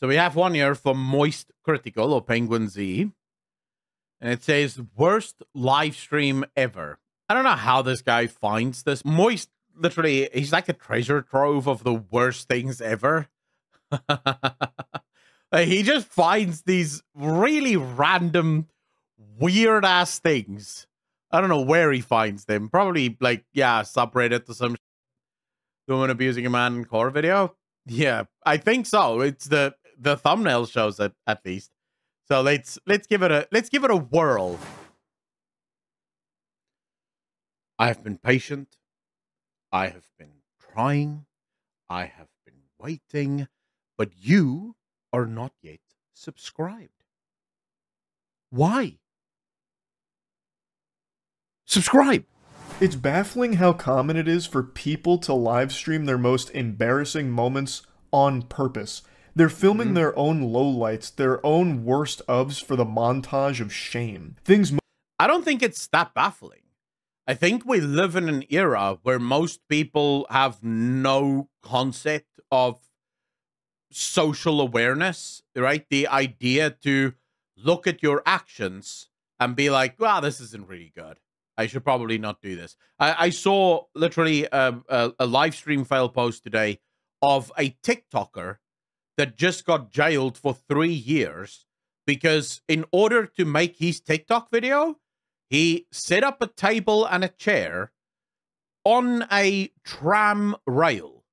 So we have one here from Moist Critikal or Penguin Z. And it says, worst live stream ever. I don't know how this guy finds this. Moist, literally, he's like a treasure trove of the worst things ever. he just finds these really random, weird ass things. I don't know where he finds them. Probably like, yeah, subreddit or some woman abusing a man in core video. Yeah, I think so. It's the the thumbnail shows it at least. So let's let's give it a let's give it a whirl. I have been patient. I have been trying. I have been waiting, but you are not yet subscribed. Why? Subscribe. It's baffling how common it is for people to live stream their most embarrassing moments on purpose. They're filming mm-hmm. their own lowlights, their own worst ofs for the montage of shame. Things. Mo- I don't think it's that baffling. I think we live in an era where most people have no concept of social awareness, right? The idea to look at your actions and be like, wow, this isn't really good. I should probably not do this. I, I saw literally a, a, a live stream fail post today of a TikToker that just got jailed for three years because in order to make his TikTok video, he set up a table and a chair on a tram rail.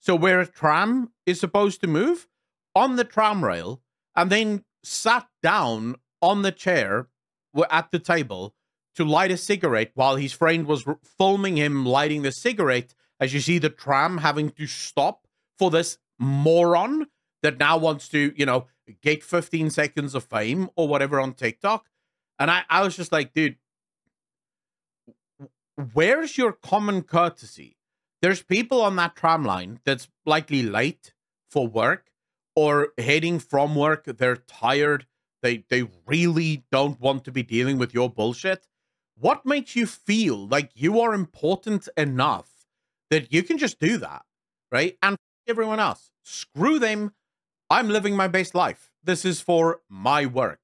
So where a tram is supposed to move, on the tram rail, and then sat down on the chair at the table to light a cigarette while his friend was filming him lighting the cigarette. As you see the tram having to stop for this moron that now wants to, you know, get 15 seconds of fame or whatever on TikTok. And I, I was just like, dude, where's your common courtesy? There's people on that tram line that's likely late for work or heading from work. They're tired. They they really don't want to be dealing with your bullshit. What makes you feel like you are important enough that you can just do that, right? And everyone else, screw them. I'm living my best life. This is for my work.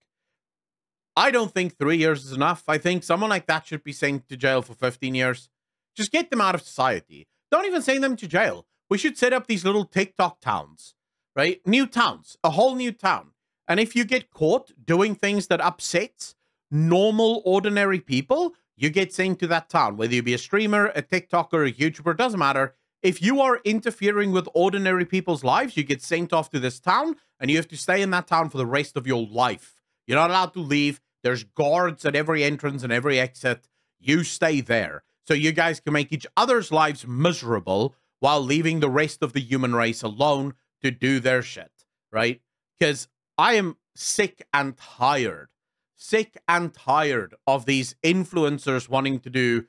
I don't think three years is enough. I think someone like that should be sent to jail for 15 years. Just get them out of society. Don't even send them to jail. We should set up these little TikTok towns, right? New towns, a whole new town. And if you get caught doing things that upsets normal, ordinary people, you get sent to that town. Whether you be a streamer, a TikToker, a YouTuber, doesn't matter. If you are interfering with ordinary people's lives, you get sent off to this town and you have to stay in that town for the rest of your life. You're not allowed to leave. There's guards at every entrance and every exit. You stay there. So you guys can make each other's lives miserable while leaving the rest of the human race alone to do their shit, right? Because I am sick and tired, sick and tired of these influencers wanting to do,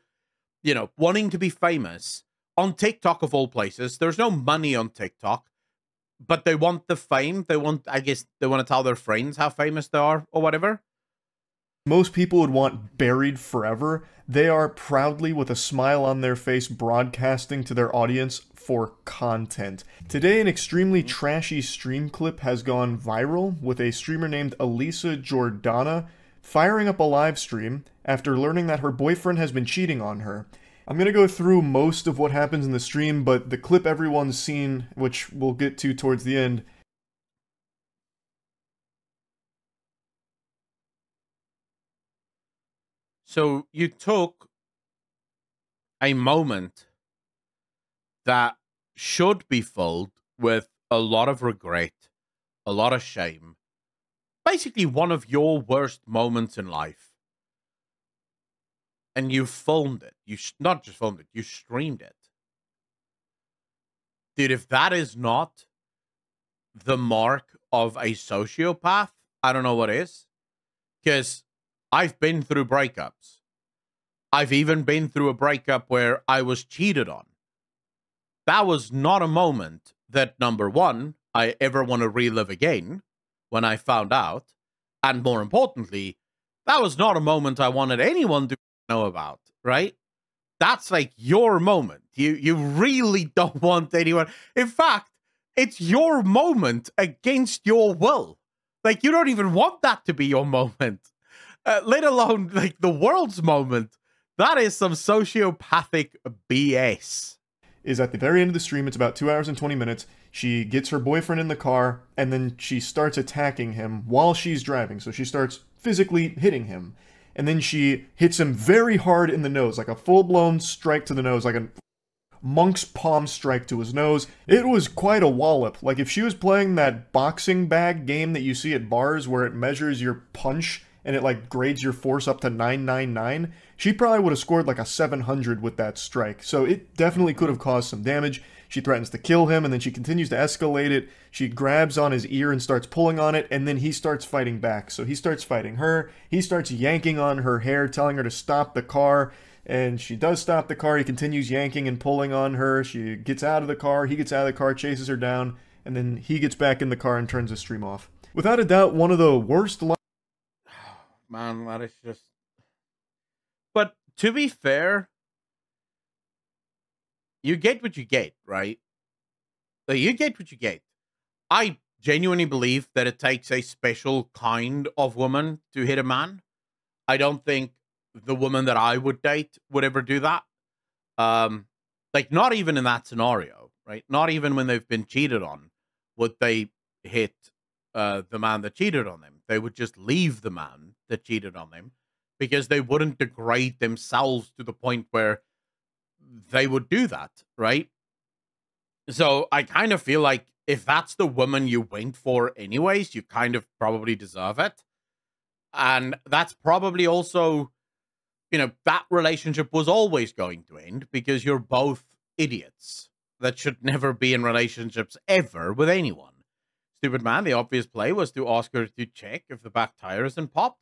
you know, wanting to be famous on TikTok of all places. There's no money on TikTok, but they want the fame. They want, I guess, they want to tell their friends how famous they are or whatever. Most people would want buried forever. They are proudly, with a smile on their face, broadcasting to their audience for content. Today, an extremely mm-hmm. trashy stream clip has gone viral with a streamer named Elisa Jordana firing up a live stream after learning that her boyfriend has been cheating on her. I'm going to go through most of what happens in the stream, but the clip everyone's seen, which we'll get to towards the end, So you took a moment that should be filled with a lot of regret, a lot of shame, basically one of your worst moments in life and you filmed it. You not just filmed it, you streamed it. Dude, if that is not the mark of a sociopath, I don't know what is. Because I've been through breakups. I've even been through a breakup where I was cheated on. That was not a moment that, number one, I ever want to relive again when I found out. And more importantly, that was not a moment I wanted anyone to know about, right? That's like your moment. You you really don't want anyone. In fact, it's your moment against your will. Like you don't even want that to be your moment, uh, let alone like the world's moment. That is some sociopathic BS. Is at the very end of the stream, it's about two hours and 20 minutes. She gets her boyfriend in the car and then she starts attacking him while she's driving. So she starts physically hitting him. And then she hits him very hard in the nose, like a full blown strike to the nose, like a monk's palm strike to his nose. It was quite a wallop. Like if she was playing that boxing bag game that you see at bars where it measures your punch and it like grades your force up to 999, she probably would have scored like a 700 with that strike. So it definitely could have caused some damage. She threatens to kill him and then she continues to escalate it. She grabs on his ear and starts pulling on it and then he starts fighting back. So he starts fighting her. He starts yanking on her hair, telling her to stop the car and she does stop the car. He continues yanking and pulling on her. She gets out of the car. He gets out of the car, chases her down, and then he gets back in the car and turns the stream off. Without a doubt, one of the worst. Li- Man, that is just. But to be fair, you get what you get, right? Like, you get what you get. I genuinely believe that it takes a special kind of woman to hit a man. I don't think the woman that I would date would ever do that. Um, like not even in that scenario, right? Not even when they've been cheated on would they hit uh, the man that cheated on them. They would just leave the man that cheated on them because they wouldn't degrade themselves to the point where they would do that, right? So I kind of feel like if that's the woman you went for anyways, you kind of probably deserve it. And that's probably also you know, that relationship was always going to end because you're both idiots that should never be in relationships ever with anyone. Stupid man, the obvious play was to ask her to check if the back tire isn't popped.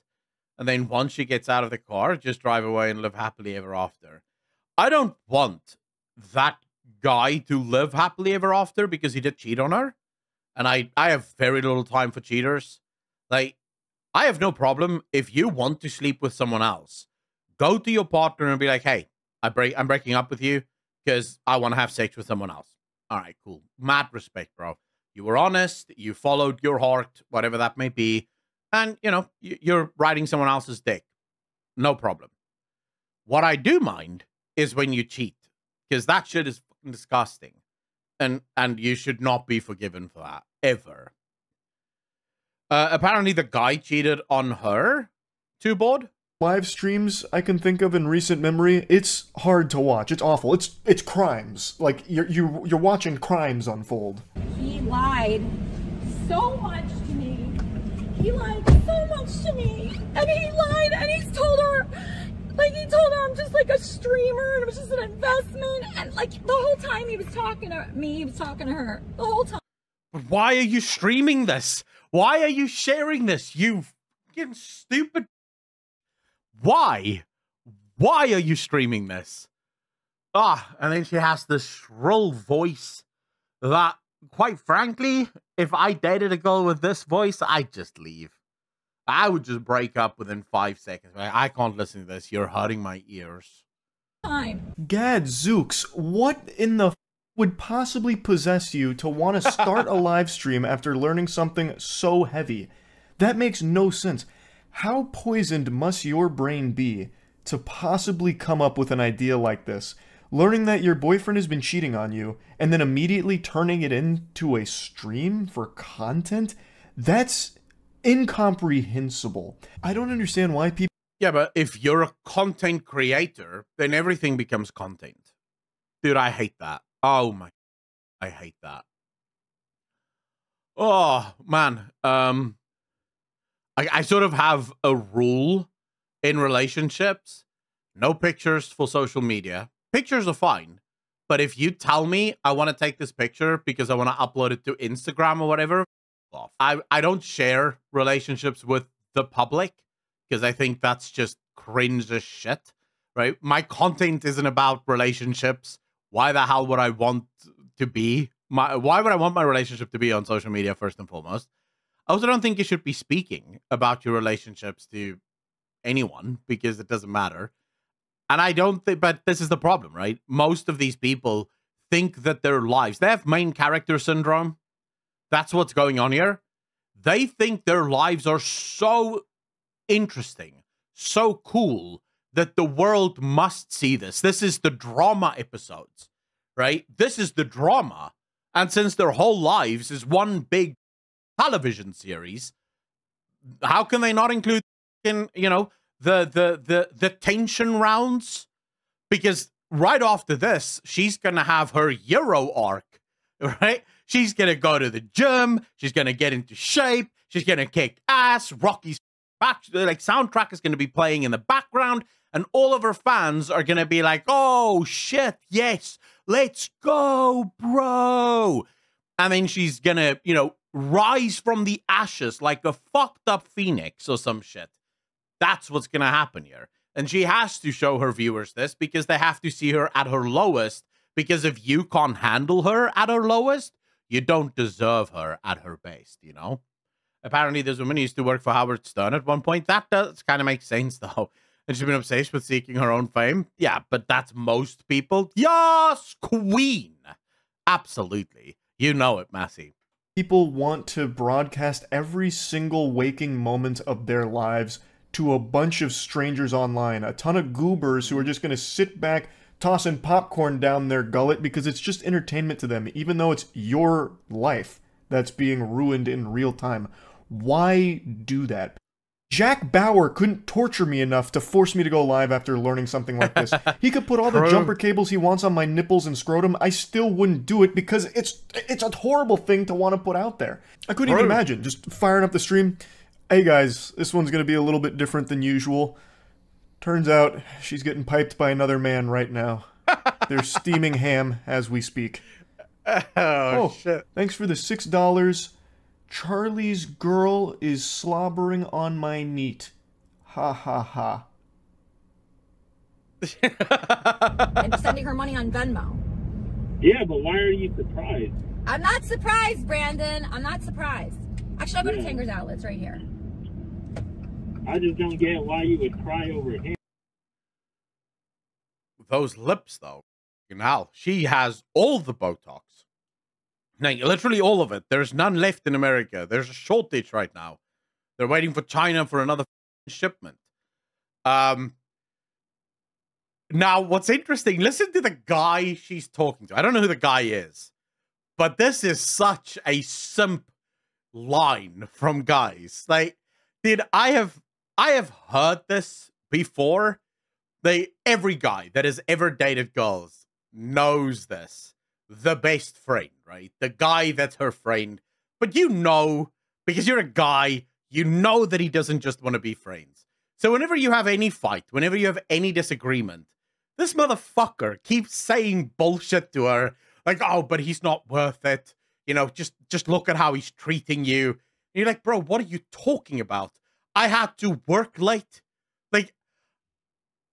And then once she gets out of the car, just drive away and live happily ever after. I don't want that guy to live happily ever after because he did cheat on her. And I, I have very little time for cheaters. Like, I have no problem if you want to sleep with someone else go to your partner and be like, hey, I break I'm breaking up with you because I want to have sex with someone else. All right, cool. Mad respect, bro. You were honest, you followed your heart, whatever that may be, and you know, you're riding someone else's dick. No problem. What I do mind is when you cheat, because that shit is disgusting. And and you should not be forgiven for that ever. Uh, apparently the guy cheated on her. Too bored? live streams I can think of in recent memory, it's hard to watch. It's awful. It's it's crimes. Like you're you you're watching crimes unfold. He lied so much to me. He lied so much to me. And he lied and he's told her like he told her I'm just like a streamer and it was just an investment and like the whole time he was talking to me, he was talking to her. The whole time. Why are you streaming this? Why are you sharing this? You fucking stupid why? Why are you streaming this? Ah, and then she has this shrill voice that, quite frankly, if I dated a girl with this voice, I'd just leave. I would just break up within five seconds. I can't listen to this. You're hurting my ears. Time. Gadzooks, what in the would possibly possess you to want to start a live stream after learning something so heavy? That makes no sense. How poisoned must your brain be to possibly come up with an idea like this? Learning that your boyfriend has been cheating on you and then immediately turning it into a stream for content? That's incomprehensible. I don't understand why people. Yeah, but if you're a content creator, then everything becomes content. Dude, I hate that. Oh my. I hate that. Oh, man. Um, I, I sort of have a rule in relationships no pictures for social media. Pictures are fine. But if you tell me I want to take this picture because I want to upload it to Instagram or whatever, I, I don't share relationships with the public because I think that's just cringe as shit, right? My content isn't about relationships. Why the hell would I want to be? My, why would I want my relationship to be on social media first and foremost? I also don't think you should be speaking about your relationships to anyone because it doesn't matter. And I don't think, but this is the problem, right? Most of these people think that their lives, they have main character syndrome, That's what's going on here. They think their lives are so interesting, so cool that the world must see this. This is the drama episodes, right? This is the drama. And since their whole lives is one big television series, how can they not include in, you know, the the the the tension rounds? Because right after this, she's gonna have her Euro arc, right? She's gonna go to the gym, she's gonna get into shape, she's gonna kick ass, Rocky's back like soundtrack is gonna be playing in the background and all of her fans are going to be like, oh shit, yes, let's go, bro. And then she's going to, you know, rise from the ashes like a fucked up phoenix or some shit. That's what's going to happen here. And she has to show her viewers this because they have to see her at her lowest. Because if you can't handle her at her lowest, you don't deserve her at her best, you know? Apparently, this woman used to work for Howard Stern at one point. That does kind of make sense, though and she's been obsessed with seeking her own fame. Yeah, but that's most people. Yes, queen. Absolutely. You know it, Massey. People want to broadcast every single waking moment of their lives to a bunch of strangers online, a ton of goobers who are mm-hmm. just going to sit back, tossing popcorn down their gullet because it's just entertainment to them, even though it's your life that's being ruined in real time. Why do that? Jack Bauer couldn't torture me enough to force me to go live after learning something like this. He could put all the jumper cables he wants on my nipples and scrotum. I still wouldn't do it because it's it's a horrible thing to want to put out there. I couldn't even imagine just firing up the stream. Hey guys, this one's going to be a little bit different than usual. Turns out she's getting piped by another man right now. They're steaming ham as we speak. Oh, oh shit. Thanks for the $6. Charlie's girl is slobbering on my meat. Ha ha ha. I'm sending her money on Venmo. Yeah, but why are you surprised? I'm not surprised, Brandon. I'm not surprised. Actually, I'll go yeah. to Tanger's Outlets right here. I just don't get why you would cry over him. Those lips, though. Now, she has all the Botox. Like, literally all of it. There's none left in America. There's a shortage right now. They're waiting for China for another shipment. Um. Now, what's interesting, listen to the guy she's talking to. I don't know who the guy is, but this is such a simp line from guys. Like, did I have I have heard this before. They every guy that has ever dated girls knows this the best friend, right? The guy that's her friend. But you know, because you're a guy, you know that he doesn't just want to be friends. So whenever you have any fight, whenever you have any disagreement, this motherfucker keeps saying bullshit to her, like, "Oh, but he's not worth it." You know, just just look at how he's treating you. And you're like, "Bro, what are you talking about? I had to work late." Like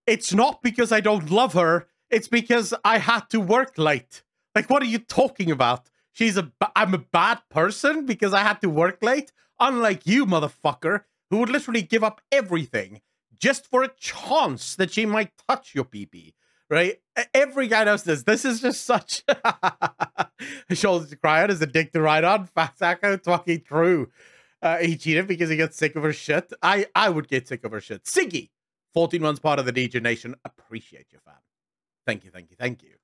it's not because I don't love her, it's because I had to work late. Like, what are you talking about? She's a, I'm a bad person because I had to work late. Unlike you, motherfucker, who would literally give up everything just for a chance that she might touch your pee right? Every guy knows this. This is just such shoulders to cry on, is a dick to ride on. Fat Sacco talking true. Uh, he cheated because he gets sick of her shit. I I would get sick of her shit. Siggy, 14 months part of the DJ Nation. Appreciate you, fam. Thank you, thank you, thank you.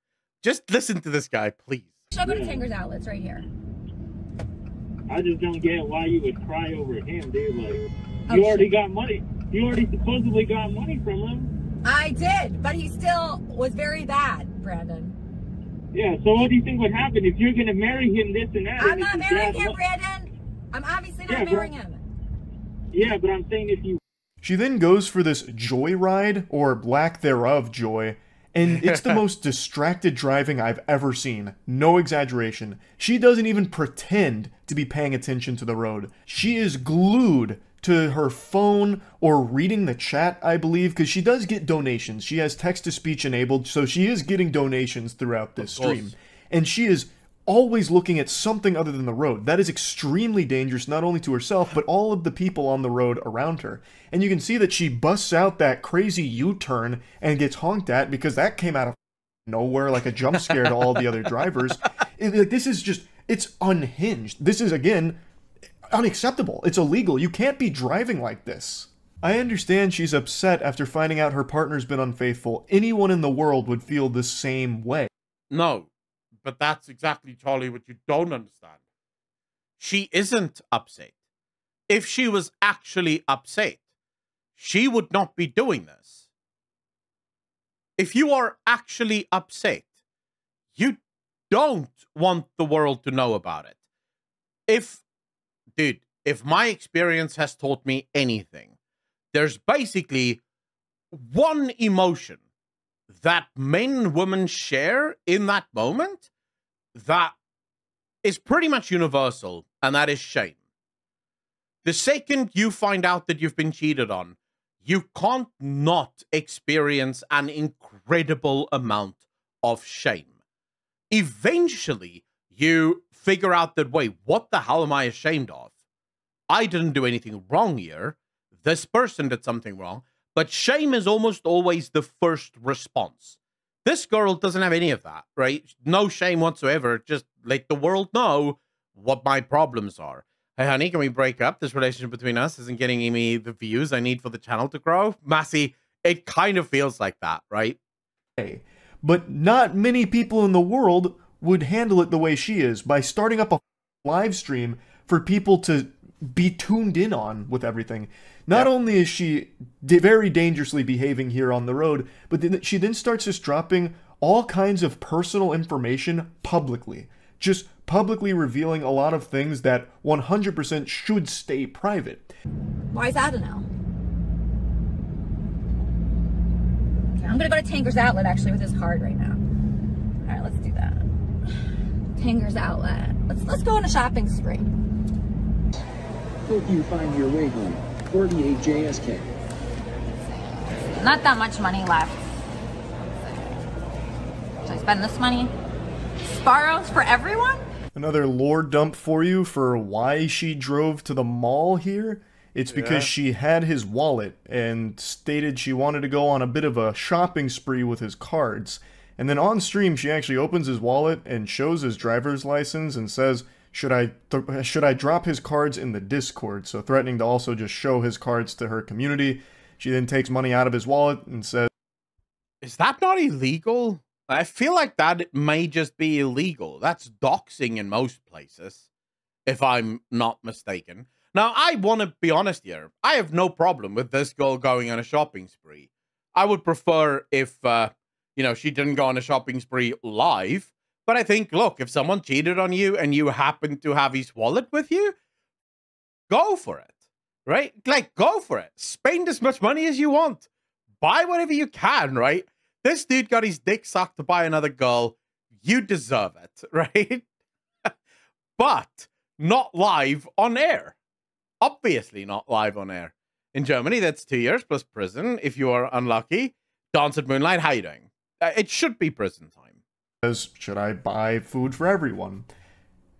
Just listen to this guy, please. Should I go to Tanger's Outlets right here? I just don't get why you would cry over him, dude. Like, oh, you already got money. You already supposedly got money from him. I did, but he still was very bad, Brandon. Yeah, so what do you think would happen if you're going to marry him this and that? I'm not marrying him, Brandon. I'm obviously not yeah, marrying him. Yeah, but I'm saying if you... She then goes for this joyride, or lack thereof joy, and it's the most distracted driving I've ever seen. No exaggeration. She doesn't even pretend to be paying attention to the road. She is glued to her phone or reading the chat, I believe, because she does get donations. She has text to speech enabled, so she is getting donations throughout this stream. And she is always looking at something other than the road. That is extremely dangerous, not only to herself, but all of the people on the road around her. And you can see that she busts out that crazy U turn and gets honked at because that came out of nowhere like a jump scare to all the other drivers. It, like, this is just It's unhinged. This is, again, unacceptable. It's illegal. You can't be driving like this. I understand she's upset after finding out her partner's been unfaithful. Anyone in the world would feel the same way. No, but that's exactly, Charlie, what you don't understand. She isn't upset. If she was actually upset, she would not be doing this. If you are actually upset, you don't want the world to know about it. If, dude, if my experience has taught me anything, there's basically one emotion that men and women share in that moment that is pretty much universal, and that is shame. The second you find out that you've been cheated on, you can't not experience an incredible amount of shame. Eventually, you figure out that, wait, what the hell am I ashamed of? I didn't do anything wrong here. This person did something wrong. But shame is almost always the first response. This girl doesn't have any of that, right? No shame whatsoever. Just let the world know what my problems are. Hey, honey, can we break up? This relationship between us isn't getting me the views I need for the channel to grow. Massey, it kind of feels like that, right? Hey, But not many people in the world would handle it the way she is by starting up a live stream for people to be tuned in on with everything. Not yep. only is she very dangerously behaving here on the road, but then she then starts just dropping all kinds of personal information publicly. Just publicly revealing a lot of things that 100% should stay private. Why is that a no? Okay, I'm gonna go to Tanger's Outlet actually with this card right now. All right, let's do that. Tanger's Outlet. Let's let's go on a shopping spree. Hope you find your way home. 48 JSK. Not that much money left. Should I spend this money? Sbarro's for everyone? Another lore dump for you for why she drove to the mall here. It's because yeah. she had his wallet and stated she wanted to go on a bit of a shopping spree with his cards. And then on stream, she actually opens his wallet and shows his driver's license and says, should I should I drop his cards in the Discord? So threatening to also just show his cards to her community. She then takes money out of his wallet and says, "Is that not illegal?" I feel like that may just be illegal. That's doxing in most places, if I'm not mistaken. Now, I want to be honest here. I have no problem with this girl going on a shopping spree. I would prefer if, uh, you know, she didn't go on a shopping spree live but I think, look, if someone cheated on you and you happen to have his wallet with you, go for it, right? Like, go for it. Spend as much money as you want. Buy whatever you can, right? This dude got his dick sucked to buy another girl. You deserve it, right? but not live on air. Obviously, not live on air. In Germany, that's two years plus prison if you are unlucky. Dance at Moonlight, how you doing? Uh, it should be prison time should I buy food for everyone?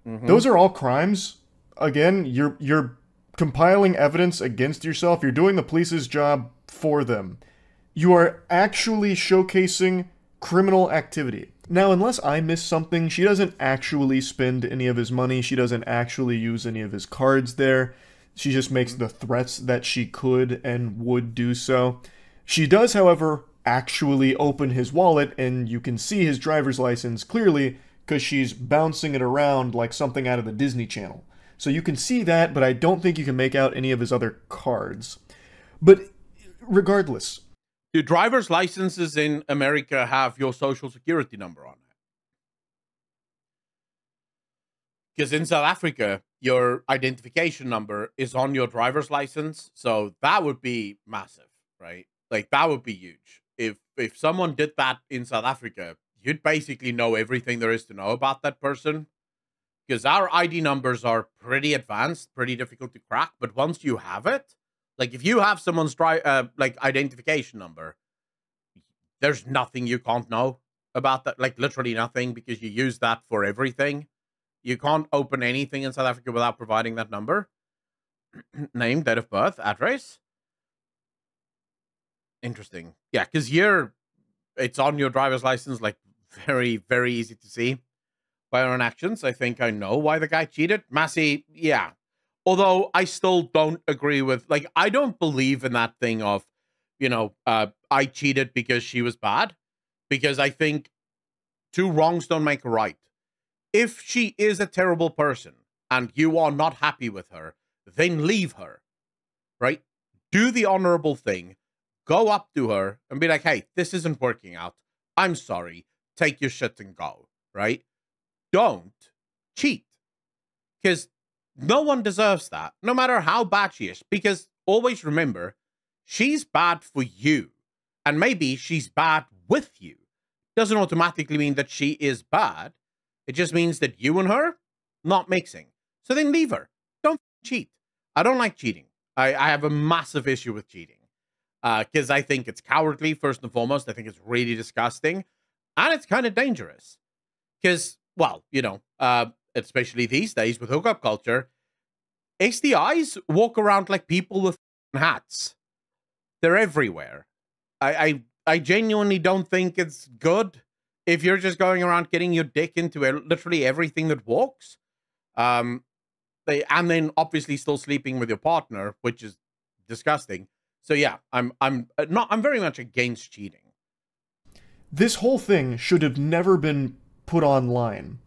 Mm-hmm. Those are all crimes. Again, you're you're compiling evidence against yourself. You're doing the police's job for them. You are actually showcasing criminal activity. Now, unless I miss something, she doesn't actually spend any of his money. She doesn't actually use any of his cards there. She just makes the threats that she could and would do so. She does, however, actually open his wallet and you can see his driver's license clearly because she's bouncing it around like something out of the Disney Channel. So you can see that, but I don't think you can make out any of his other cards. But regardless. Do driver's licenses in America have your social security number on it? Because in South Africa, your identification number is on your driver's license. So that would be massive, right? Like that would be huge if if someone did that in South Africa, you'd basically know everything there is to know about that person. Because our ID numbers are pretty advanced, pretty difficult to crack. But once you have it, like if you have someone's uh, like identification number, there's nothing you can't know about that. Like literally nothing, because you use that for everything. You can't open anything in South Africa without providing that number. Name, date of birth, address. Interesting. Yeah, because you're it's on your driver's license, like very, very easy to see. by our own actions. I think I know why the guy cheated. Massey, yeah. Although I still don't agree with, like, I don't believe in that thing of, you know, uh, I cheated because she was bad. Because I think two wrongs don't make a right. If she is a terrible person and you are not happy with her, then leave her, right? Do the honorable thing. Go up to her and be like, hey, this isn't working out. I'm sorry. Take your shit and go, right? Don't cheat. Because no one deserves that, no matter how bad she is. Because always remember, she's bad for you. And maybe she's bad with you. Doesn't automatically mean that she is bad. It just means that you and her, not mixing. So then leave her. Don't cheat. I don't like cheating. I, I have a massive issue with cheating. Because uh, I think it's cowardly, first and foremost. I think it's really disgusting. And it's kind of dangerous. Because, well, you know, uh, especially these days with hookup culture, STIs walk around like people with hats. They're everywhere. I, I I genuinely don't think it's good if you're just going around getting your dick into literally everything that walks. Um, they and then obviously still sleeping with your partner, which is disgusting. So yeah, I'm I'm uh, not I'm very much against cheating. This whole thing should have never been put online.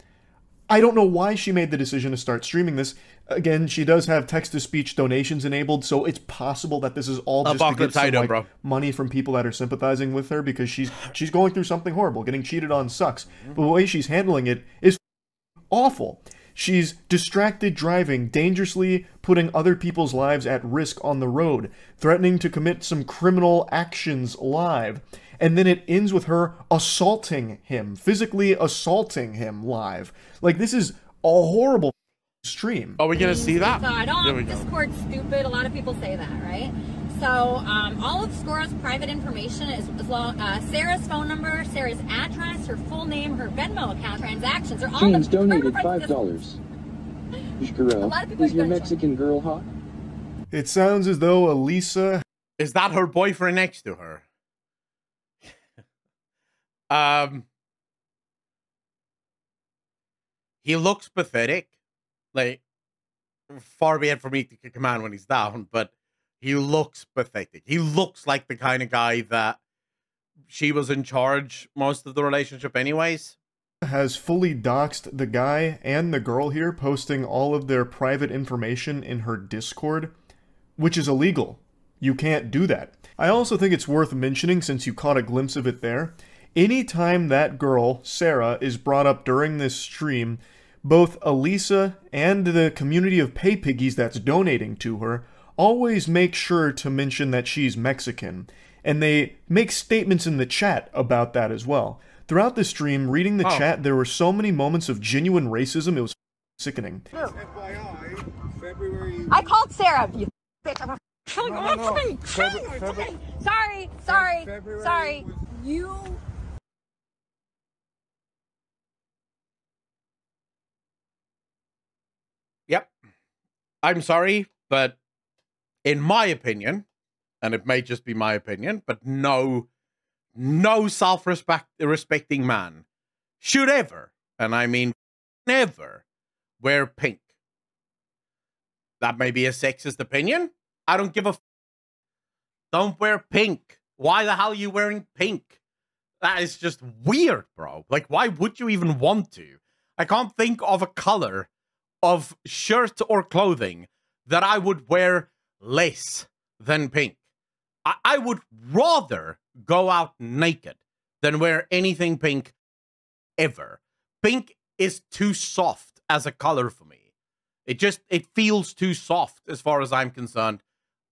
I don't know why she made the decision to start streaming this. Again, she does have text to speech donations enabled, so it's possible that this is all just to get some, like, money from people that are sympathizing with her because she's she's going through something horrible. Getting cheated on sucks, but the way she's handling it is awful. She's distracted driving, dangerously putting other people's lives at risk on the road, threatening to commit some criminal actions live and then it ends with her assaulting him, physically assaulting him live. Like this is a horrible stream. Are we gonna see that? So I don't. Discord's stupid. A lot of people say that, right? So um, all of Scora's private information is as well uh, Sarah's phone number, Sarah's address, her full name, her Venmo account, transactions are all. James donated five dollars. Girl, is your Mexican girl hot? It sounds as though Elisa. Is that her boyfriend next to her? Um, he looks pathetic. Like, far be it for me to kick him out when he's down, but he looks pathetic. He looks like the kind of guy that she was in charge most of the relationship, anyways. Has fully doxed the guy and the girl here, posting all of their private information in her Discord, which is illegal. You can't do that. I also think it's worth mentioning, since you caught a glimpse of it there, anytime that girl, Sarah, is brought up during this stream, both Elisa and the community of pay piggies that's donating to her always make sure to mention that she's Mexican. And they make statements in the chat about that as well. Throughout the stream, reading the oh. chat, there were so many moments of genuine racism, it was sickening. I called Sarah, you bitch. I'm killing no, no, no. Sorry, sorry, sorry. You Yep. I'm sorry, but in my opinion, and it may just be my opinion, but no, no self-respect respecting man should ever, and I mean never, wear pink. That may be a sexist opinion. I don't give a. F- don't wear pink. Why the hell are you wearing pink? That is just weird, bro. Like, why would you even want to? I can't think of a color of shirt or clothing that I would wear less than pink. I, I would rather go out naked than wear anything pink ever. Pink is too soft as a color for me. It just it feels too soft as far as I'm concerned.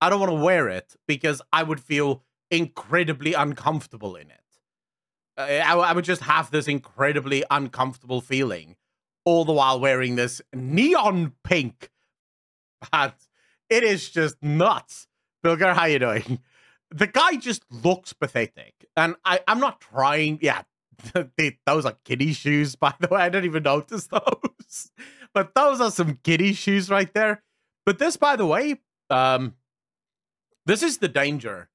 I don't want to wear it because I would feel incredibly uncomfortable in it. Uh, I, I would just have this incredibly uncomfortable feeling all the while wearing this neon pink pants. It is just nuts. Bilger, how you doing? The guy just looks pathetic. And I, I'm not trying. Yeah, those are kiddie shoes, by the way. I didn't even notice those. but those are some kiddie shoes right there. But this, by the way, um, this is the danger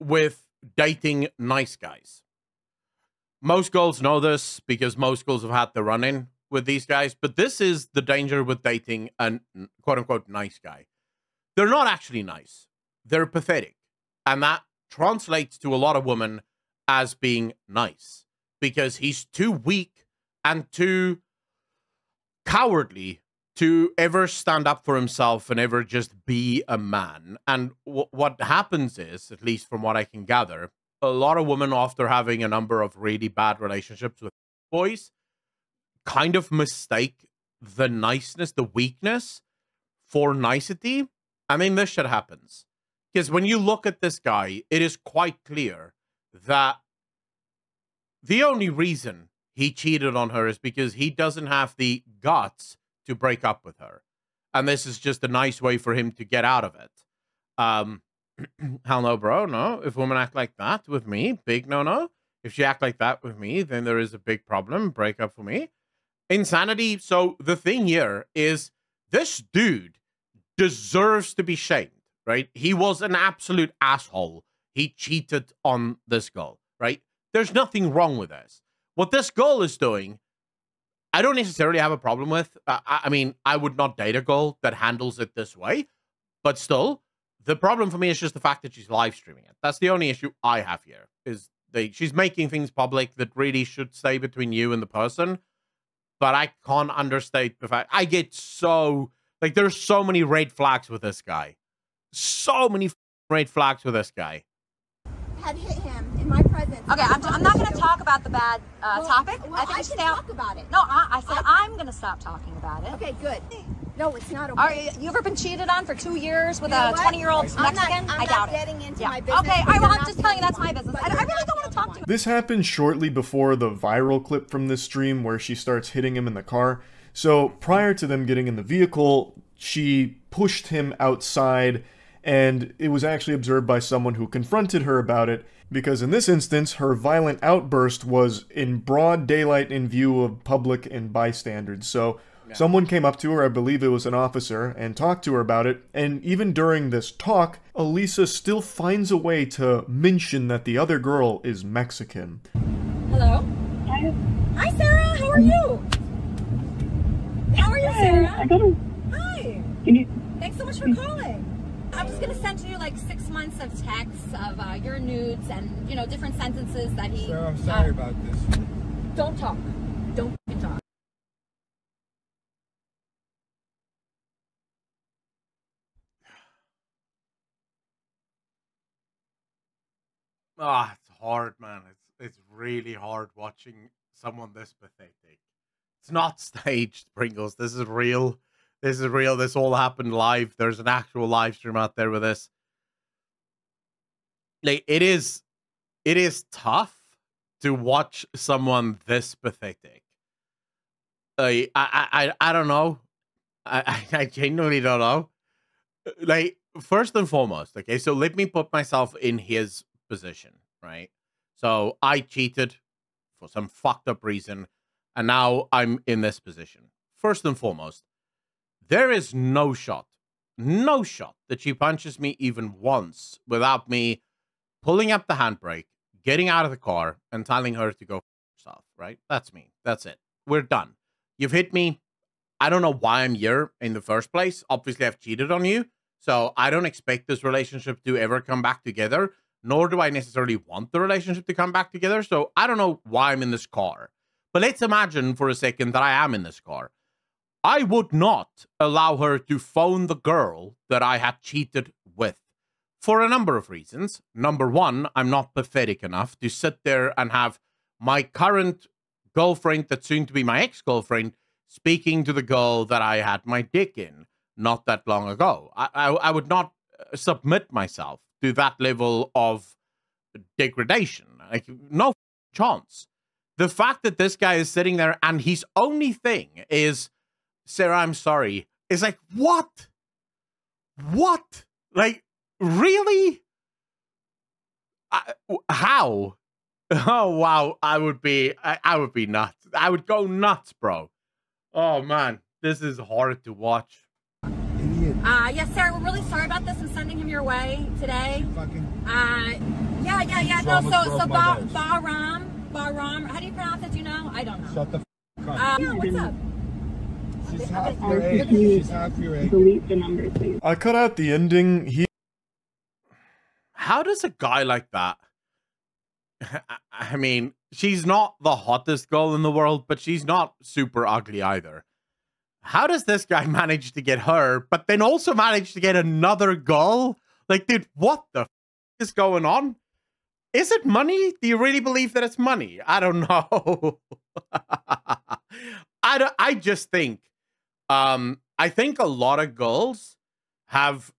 with dating nice guys. Most girls know this because most girls have had the run in with these guys, but this is the danger with dating a quote unquote nice guy. They're not actually nice. They're pathetic. And that translates to a lot of women as being nice because he's too weak and too cowardly to ever stand up for himself and ever just be a man. And what happens is, at least from what I can gather, a lot of women, after having a number of really bad relationships with boys, kind of mistake the niceness, the weakness for nicety. I mean, this shit happens. Because when you look at this guy, it is quite clear that the only reason he cheated on her is because he doesn't have the guts to break up with her. And this is just a nice way for him to get out of it. Um, hell no, bro. No. If women act like that with me, big no no. If she act like that with me, then there is a big problem. Break up for me. Insanity. So the thing here is this dude deserves to be shamed, right? He was an absolute asshole. He cheated on this girl, right? There's nothing wrong with this. What this girl is doing, I don't necessarily have a problem with. Uh, I mean, I would not date a girl that handles it this way, but still, the problem for me is just the fact that she's live streaming it. That's the only issue I have here. Is they she's making things public that really should stay between you and the person. But I can't understate the fact I get so like there's so many red flags with this guy, so many red flags with this guy. Had hit him in my presence. Okay, I'm, I'm not going to talk about the bad uh, Well, topic. well, I think I you can stay out. talk about it. No, I, I said I- I, am going to stop talking about it. Okay, good. No, it's not okay. Are you, you ever been cheated on for two years with You know a 20 year old I'm not- Mexican? I'm I not doubt it. getting into yeah. my business, Okay, all but right, you're well, I'm just telling you that's my business. I, I really don't want to talk only to This happened shortly before the viral clip from this stream where she starts hitting him in the car. So prior to them getting in the vehicle, she pushed him outside, and it was actually observed by someone who confronted her about it. Because in this instance, her violent outburst was in broad daylight in view of public and bystanders. So someone came up to her, I believe it was an officer, and talked to her about it. And even during this talk, Elisa still finds a way to mention that the other girl is Mexican. Hello? Hi, Sarah. How are you? How are you, Sarah? I gotta. Hi. Can you? Thanks so much for calling. I'm just gonna send you like six months of texts of uh, your nudes and you know different sentences that he. Sarah, I'm sorry uh, about this. Don't talk. Don't fucking talk. Ah, it's hard, man. It's it's really hard watching someone this pathetic. It's not staged, Pringles. This is real. This is real. This all happened live. There's an actual live stream out there with this. Like it is it is tough to watch someone this pathetic. I, I, I, I don't know. I, I genuinely don't know. Like, first and foremost, okay, so let me put myself in his position, right? So I cheated for some fucked up reason, and now I'm in this position. First and foremost, there is no shot, no shot that she punches me even once without me pulling up the handbrake, getting out of the car, and telling her to go herself, right? That's me. That's it. We're done. You've hit me. I don't know why I'm here in the first place. Obviously, I've cheated on you. So I don't expect this relationship to ever come back together, nor do I necessarily want the relationship to come back together. So I don't know why I'm in this car. But let's imagine for a second that I am in this car. I would not allow her to phone the girl that I had cheated with for a number of reasons. Number one, I'm not pathetic enough to sit there and have my current girlfriend, that's soon to be my ex girlfriend, speaking to the girl that I had my dick in not that long ago. I, I, I would not uh, submit myself to that level of degradation. Like, no chance. The fact that this guy is sitting there and his only thing is, Sarah, I'm sorry, is like, what? What? Like, really? I, how? Oh wow, I would be, I, I would be nuts. I would go nuts, bro. Oh man, this is hard to watch. Idiot. Uh, yes, Sarah, we're really sorry about this. I'm sending him your way today. Fucking. Uh, yeah, yeah, yeah. No, wrong so, broke so my ba- Bahram, Bahram. How do you pronounce it? Do you know? I don't know. Shut the. F- Uh, yeah, what's up? She's half your age. She's half your age. Delete the number, please. I cut out the ending. He How does a guy like that? I- I mean, she's not the hottest girl in the world, but she's not super ugly either. How does this guy manage to get her, but then also manage to get another girl? Like, dude, what the f- is going on? Is it money? Do you really believe that it's money? I don't know. I don't, I just think um I think a lot of girls have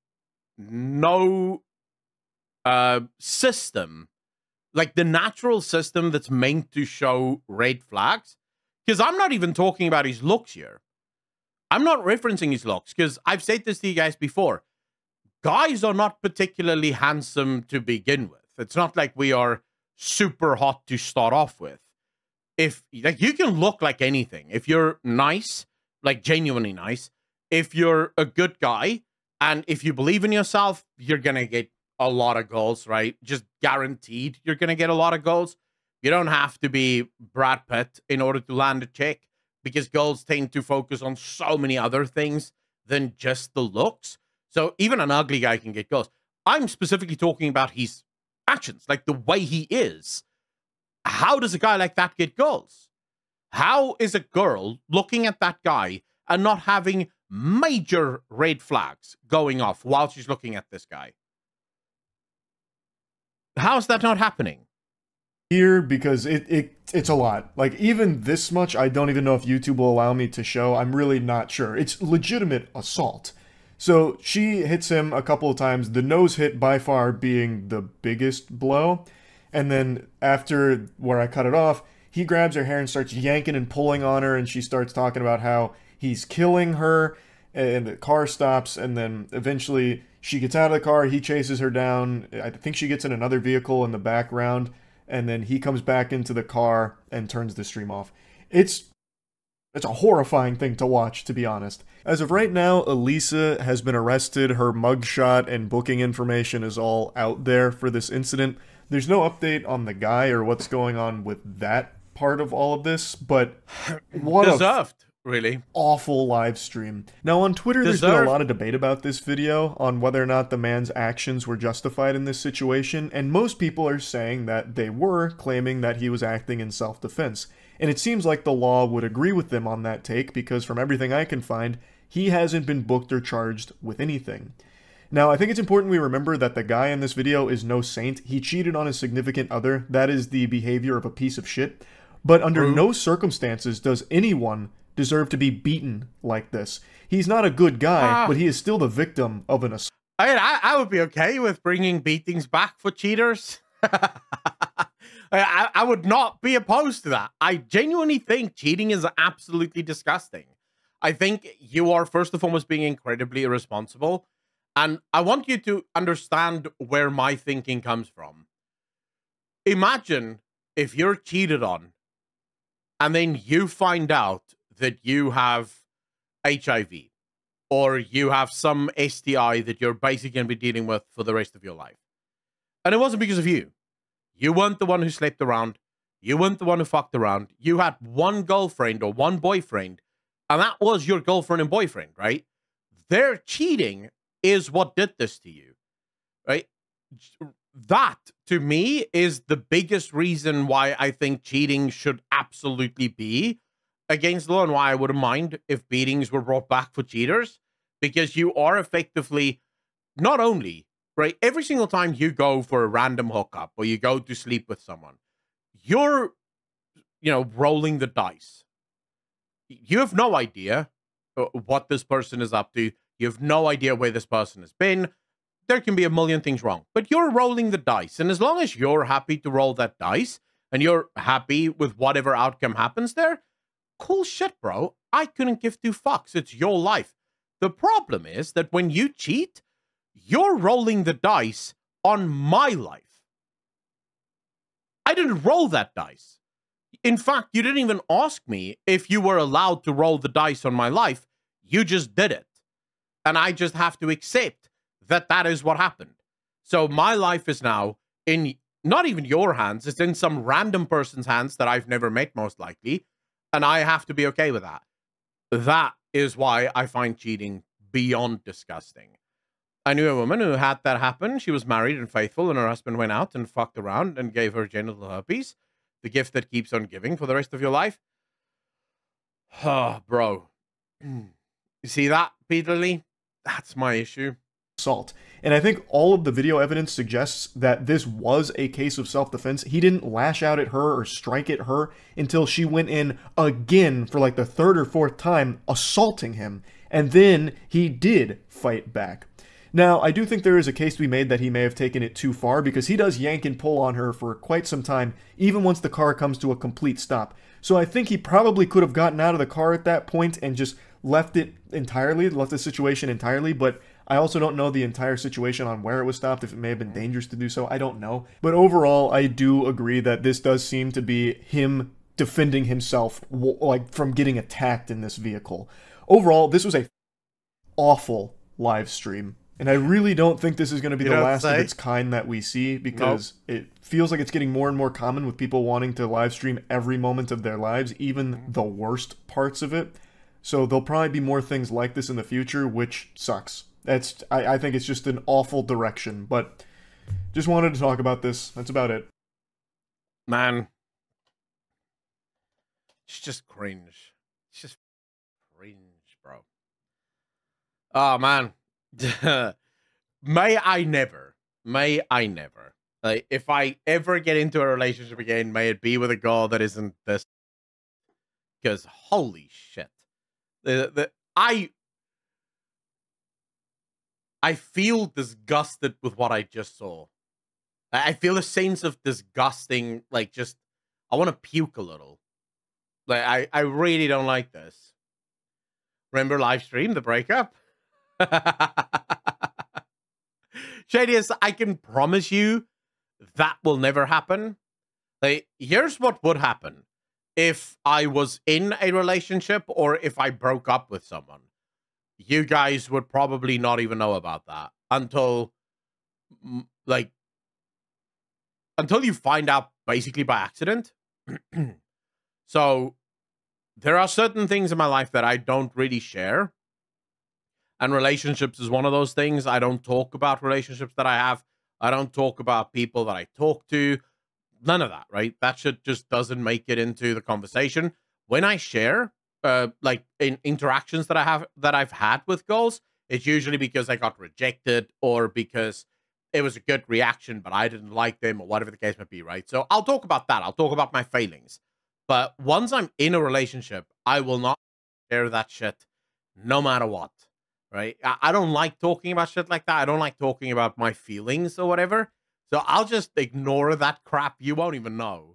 no uh system like the natural system that's meant to show red flags because I'm not even talking about his looks here. I'm not referencing his looks because I've said this to you guys before. Guys are not particularly handsome to begin with. It's not like we are super hot to start off with. If like you can look like anything. If you're nice, like genuinely nice, if you're a good guy and if you believe in yourself, you're to get a lot of goals, right? Just guaranteed you're to get a lot of goals. You don't have to be Brad Pitt in order to land a chick because girls tend to focus on so many other things than just the looks. So even an ugly guy can get girls. I'm specifically talking about his actions, like the way he is. How does a guy like that get girls? How is a girl looking at that guy and not having major red flags going off while she's looking at this guy? How is that not happening? here because it, it it's a lot. Like even this much, I don't even know if YouTube will allow me to show. I'm really not sure. It's legitimate assault. So she hits him a couple of times. The nose hit by far being the biggest blow, and then after where I cut it off, he grabs her hair and starts yanking and pulling on her, and she starts talking about how he's killing her. And the car stops, and then eventually she gets out of the car. He chases her down. I think she gets in another vehicle in the background and then he comes back into the car and turns the stream off. It's it's a horrifying thing to watch, to be honest. As of right now, Elisa has been arrested. Her mugshot and booking information is all out there for this incident. There's no update on the guy or what's going on with that part of all of this, but what a Deserved, really. awful live stream. Now on Twitter there's been a lot of debate about this video on whether or not the man's actions were justified in this situation, and most people are saying that they were, claiming that he was acting in self-defense. And it seems like the law would agree with them on that take because from everything I can find, he hasn't been booked or charged with anything. Now, I think it's important we remember that the guy in this video is no saint. He cheated on his significant other. That is the behavior of a piece of shit. But under no circumstances does anyone deserve to be beaten like this. He's not a good guy, Ah. but he is still the victim of an assault. I mean, I, I would be okay with bringing beatings back for cheaters. I, I, would not be opposed to that. I genuinely think cheating is absolutely disgusting. I think you are, first and foremost, being incredibly irresponsible. And I want you to understand where my thinking comes from. Imagine if you're cheated on and then you find out that you have HIV or you have some STI that you're basically going to be dealing with for the rest of your life. And it wasn't because of you. You weren't the one who slept around. You weren't the one who fucked around. You had one girlfriend or one boyfriend, and that was your girlfriend and boyfriend, right? Their cheating is what did this to you, right? That, to me, is the biggest reason why I think cheating should absolutely be against the law and why I wouldn't mind if beatings were brought back for cheaters because you are effectively not only right every single time you go for a random hookup or you go to sleep with someone you're you know rolling the dice you have no idea uh, what this person is up to you have no idea where this person has been there can be a million things wrong but you're rolling the dice and as long as you're happy to roll that dice and you're happy with whatever outcome happens there cool shit, bro. I couldn't give two fucks. It's your life. The problem is that when you cheat, you're rolling the dice on my life. I didn't roll that dice. In fact, you didn't even ask me if you were allowed to roll the dice on my life. You just did it. And I just have to accept that that is what happened. So my life is now in not even your hands, it's in some random person's hands that I've never met, most likely and I have to be okay with that. That is why I find cheating beyond disgusting. I knew a woman who had that happen. She was married and faithful, and her husband went out and fucked around and gave her genital herpes, the gift that keeps on giving for the rest of your life. Oh, bro. You see that, Peter Lee? That's my issue. Salt. And I think all of the video evidence suggests that this was a case of self defense. He didn't lash out at her or strike at her until she went in again for like the third or fourth time, assaulting him. And then he did fight back. Now, I do think there is a case to be made that he may have taken it too far because he does yank and pull on her for quite some time, even once the car comes to a complete stop. So I think he probably could have gotten out of the car at that point and just left it entirely, left the situation entirely, but I also don't know the entire situation on where it was stopped, if it may have been dangerous to do so, I don't know. But overall, I do agree that this does seem to be him defending himself, like, from getting attacked in this vehicle. Overall, this was a awful live stream. And I really don't think this is going to be You the last say? of its kind that we see because it feels like it's getting more and more common with people wanting to live stream every moment of their lives, even mm-hmm. the worst parts of it. So there'll probably be more things like this in the future, which sucks. That's I, I think it's just an awful direction, but just wanted to talk about this. That's about it. Man. It's just cringe. It's just cringe, bro. Oh, man. may I never, may I never, like, if I ever get into a relationship again, may it be with a girl that isn't this. Because holy shit. The, the, I, I feel disgusted with what I just saw. I I feel a sense of disgusting, like just I want to puke a little. Like I, I really don't like this. Remember live stream the breakup? Shadius, I can promise you that will never happen. Like, here's what would happen if I was in a relationship or if I broke up with someone. You guys would probably not even know about that until, like, until you find out basically by accident. so there are certain things in my life that I don't really share. And relationships is one of those things. I don't talk about relationships that I have. I don't talk about people that I talk to. None of that, right? That shit just doesn't make it into the conversation. When I share, uh, like in interactions that I have that I've had with girls, it's usually because I got rejected or because it was a good reaction, but I didn't like them or whatever the case might be, right? So I'll talk about that. I'll talk about my failings. But once I'm in a relationship, I will not share that shit no matter what, right? I, I don't like talking about shit like that. I don't like talking about my feelings or whatever. So I'll just ignore that crap. You won't even know.